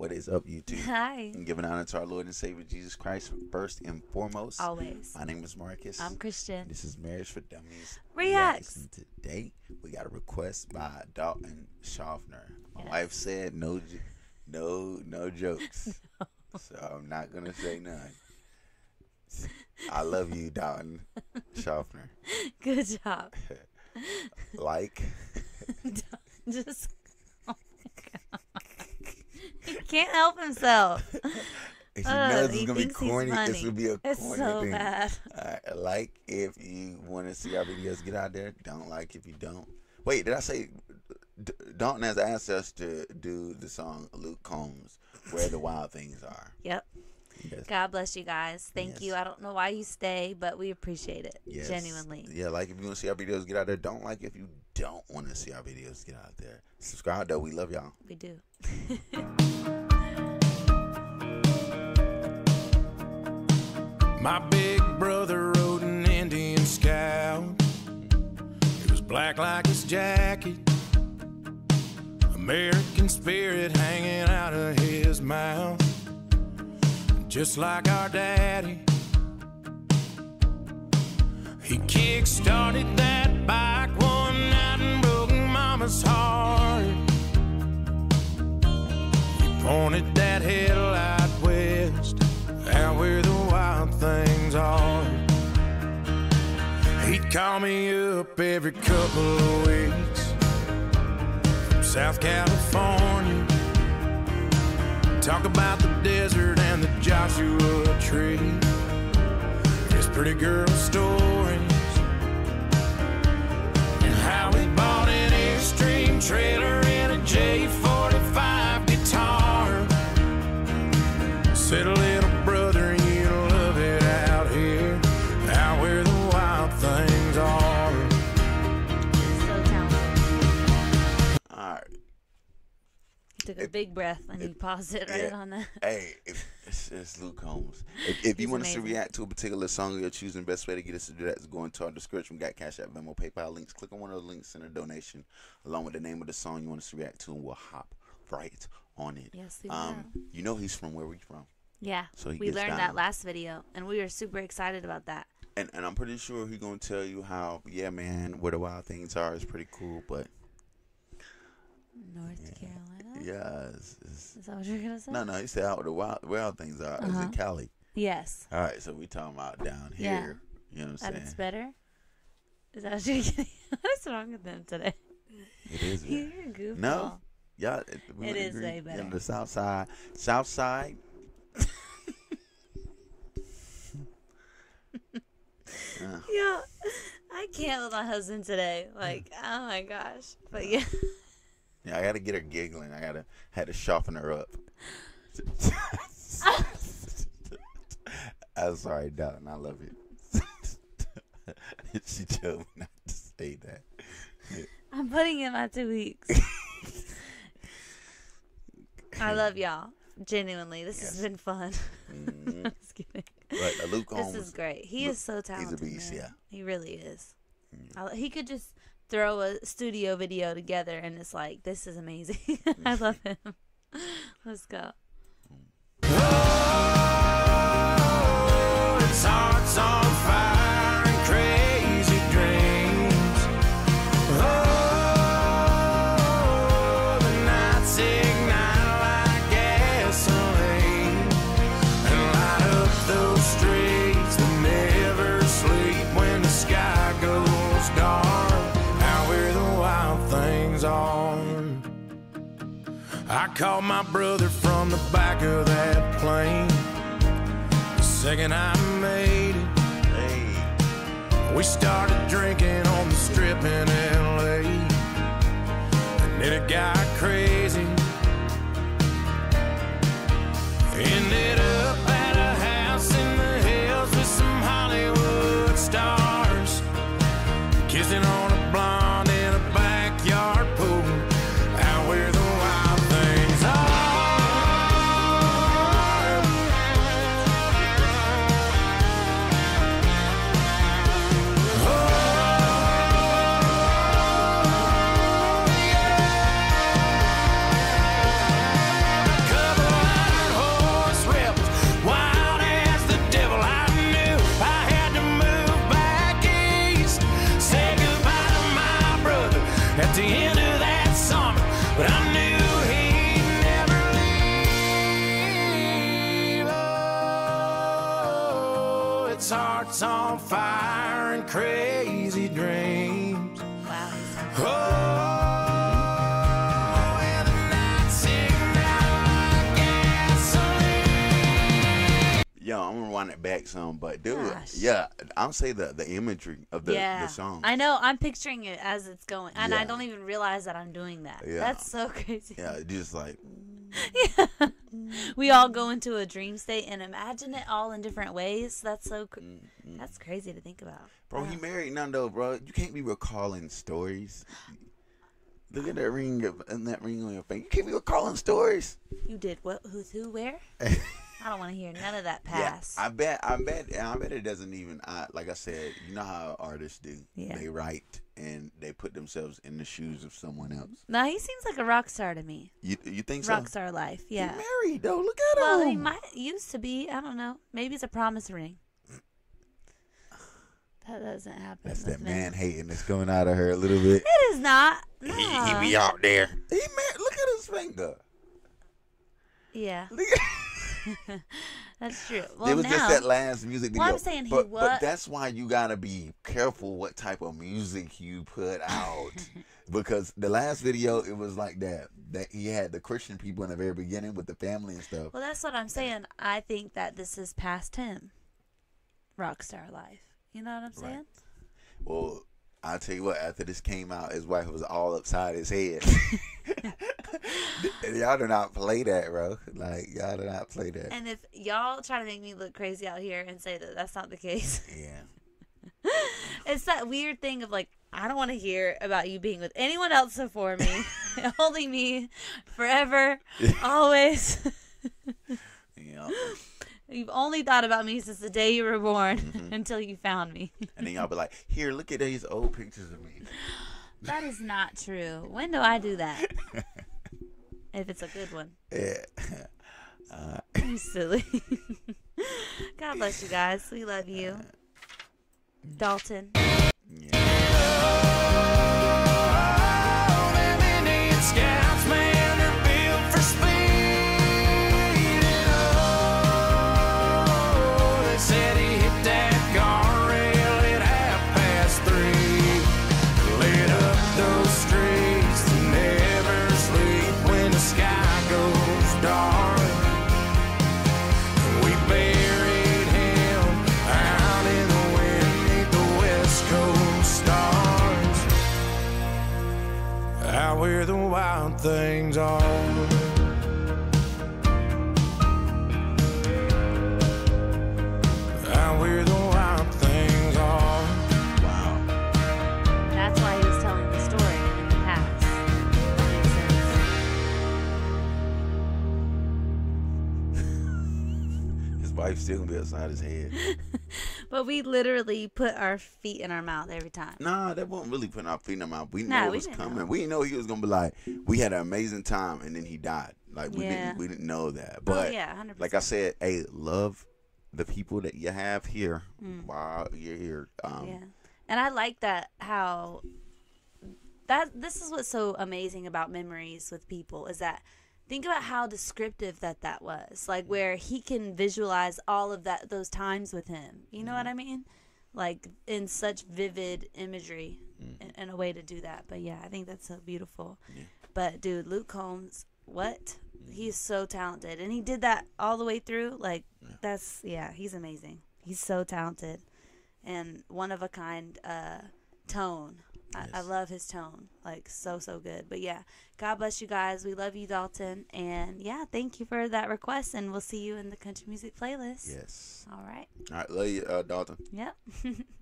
What is up, YouTube? Hi. And giving honor to our Lord and Savior Jesus Christ first and foremost. Always. My name is Marcus. I'm Christian. This is Marriage for Dummies. Reacts. And today we got a request by Dalton Schaffner. My Yes. wife said no, no, no jokes. So I'm not gonna say none. I love you, Dalton Schaffner. Good job. Like, Just. Oh my God. He can't help himself. if you Ugh, know this gonna be corny, this funny. would be a corny so thing. bad. Like if you want to see our videos, get out there. Don't like if you don't. Wait, did I say D- Dalton has asked us to do the song Luke Combs, "Where the Wild Things Are"? Yep. Yes. God bless you guys. Thank Yes. you. I don't know why you stay, but we appreciate it. Yes. Genuinely. Yeah, like if you want to see our videos, get out there. Don't like if you don't want to see our videos, get out there. Subscribe though. We love y'all. We do. My big brother rode an Indian scout. It was black like his jacket. American spirit hanging out of his mouth. Just like our daddy. He kick started that bike one night and broke mama's heart. He pointed that headlight west, out where the wild things are. He'd call me up every couple of weeks from South California. Talk about the desert and the Joshua tree. His pretty girl stories. Took a big breath and he it- paused it right yeah. on that. Hey, if, it's, it's Luke Combs. If, if you want us to react to a particular song of your choosing, the best way to get us to do that is go into our description. We got Cash App, Venmo, PayPal links. Click on one of the links, send a donation along with the name of the song you want us to react to, and we'll hop right on it. Yes, we Um, you know he's from where we from, Yeah. so he we learned down. that last video and we were super excited about that. and and I'm pretty sure he's gonna tell you how. Yeah, man, where the wild things are is pretty cool, but North? Yeah, it's, it's, Is that what you're to say? no, no, he said how the wild wild things are is Uh-huh. in Cali. Yes. All right, so we talking about down Yeah. here. You know what I'm it's saying? better? Is that what you're getting? What's wrong with them today? It is. You're better. a goofball. No, yeah, it, we It would is way better. Yeah, the South Side, South Side. Uh, Yeah. I can't with my husband today. Like, oh my gosh. But yeah. Yeah, I gotta get her giggling. I gotta had to soften her up. I'm sorry, darling. I love you. she told me not to say that. I'm putting in my two weeks. I love y'all. Genuinely. This Yes. has been fun. Mhm. Just kidding. But Luke This Combs, is great. He Look, is so talented. He's a beast, man. yeah. He really is. I, he could just throw a studio video together and it's like, this is amazing. I love him. Let's go. Oh, I called my brother from the back of that plane. The second I made it, hey, we started drinking on the strip in LA. And then it got crazy. On fire and crazy dreams. Wow. Oh, and the nights ignite like gasoline. Yo, I'm gonna rewind it back some, but dude, Gosh. yeah, I'm say the the imagery of the yeah. the song. I know. I'm picturing it as it's going, and I don't even realize that I'm doing that. Yeah. That's so crazy. yeah, just like we all go into a dream state and imagine it all in different ways. That's so. Cr- mm, that's crazy to think about. Bro, he married Nando, bro. You can't be recalling stories. Look at that ring of- and that ring on your finger. You can't be recalling stories. You did what? Who? Who? Where? I don't want to hear none of that pass. Yeah, I bet, I bet, I bet it doesn't even. I, like I said, you know how artists do. Yeah. They write and they put themselves in the shoes of someone else. no, he seems like a rock star to me. You, you think so? Rock star life. Yeah. He married though. Look at Well, him. he might used to be. I don't know. Maybe it's a promise ring. That doesn't happen. That's that men. man hating that's coming out of her a little bit. It is not. He, he be out there. He man, look at his finger. Yeah, Look at, that's true. Well, it was now, just that last music video. Well, I'm saying he but, wa- but that's why you gotta be careful what type of music you put out. because the last video, it was like that. That he had the Christian people in the very beginning with the family and stuff. well, that's what I'm saying. I think that this is past him. Rockstar life. You know what I'm saying? Well, I'll tell you what, after this came out, his wife was all upside his head. y'all do not play that, bro. Like, y'all do not play that. And if y'all try to make me look crazy out here and say that that's not the case, Yeah. it's that weird thing of like, I don't want to hear about you being with anyone else before me, holding me forever, always. Know? You've only thought about me since the day you were born Mm-hmm. until you found me. And then y'all be like, here, look at these old pictures of me. that is not true. When do I do that? if it's a good one. Yeah. You silly. God bless you guys. We love you. Dalton. Oh, past. That makes sense. His wife still gonna be upside his head. But we literally put our feet in our mouth every time. Nah, that wasn't really putting our feet in our mouth. We Nah, know it was coming. know. We didn't know he was gonna be like, we had an amazing time and then he died. Like we Yeah. didn't we didn't know that. Oh, But yeah, 100%. like I said, hey, love the people that you have here while you're here. Um Mm. Yeah. And I like that how that this is what's so amazing about memories with people is that think about how descriptive that that was. Like where he can visualize all of that those times with him. You know what mm-hmm. I mean? Like in such vivid imagery mm. and, and a way to do that. But yeah, I think that's so beautiful. But dude, Luke Combs, what? Mm-hmm. He's so talented. And he did that all the way through. Like that's yeah, he's amazing. He's so talented and one of a kind uh, tone. I, I love his tone, like so so good. But yeah, God bless you guys. We love you, Dalton, and yeah, thank you for that request. And we'll see you in the country music playlist. Yes. All right. All right, love you, uh, Dalton. Yep.